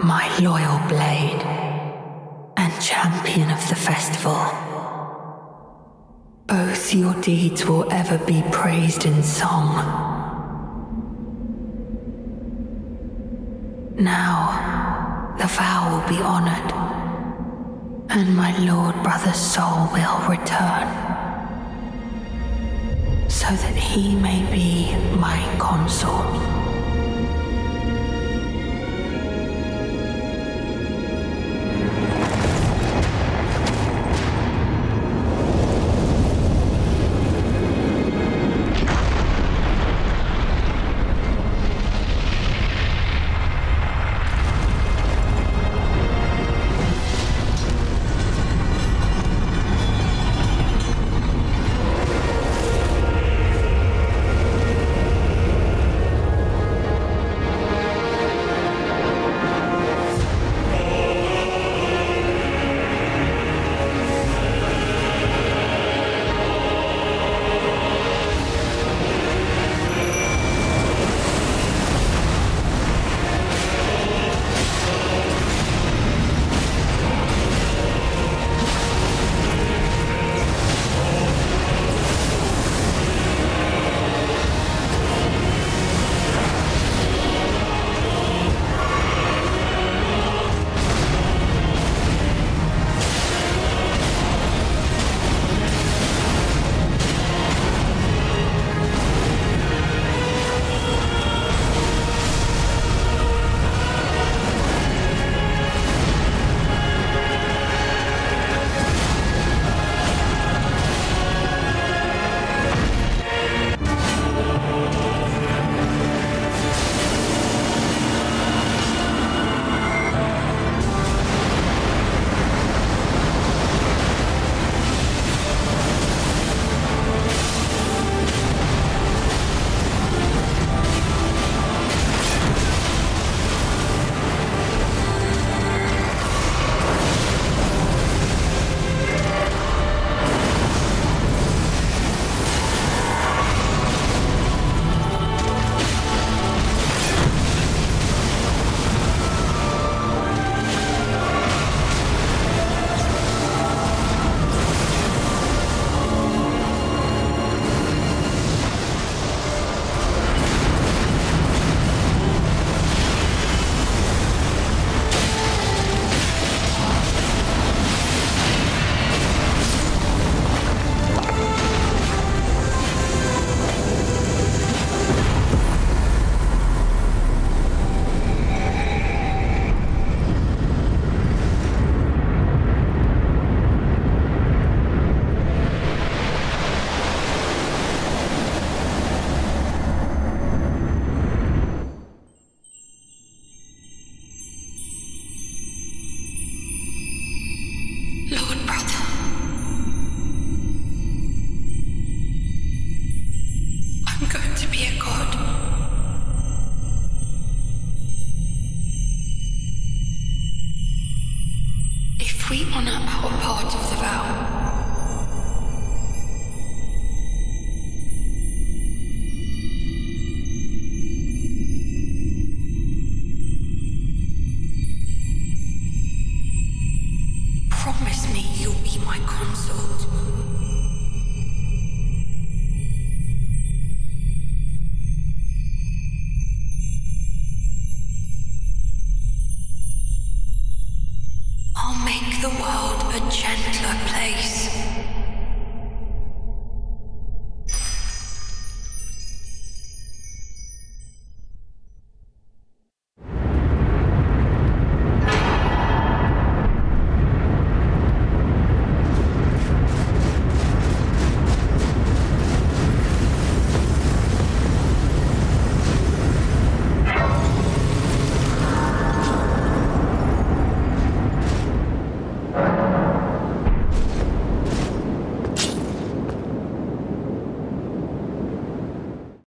My loyal blade and champion of the festival. Your deeds will ever be praised in song. Now, the vow will be honored, and my lord brother's soul will return, so that he may be my consort. We our part of the vow, the world a gentler place.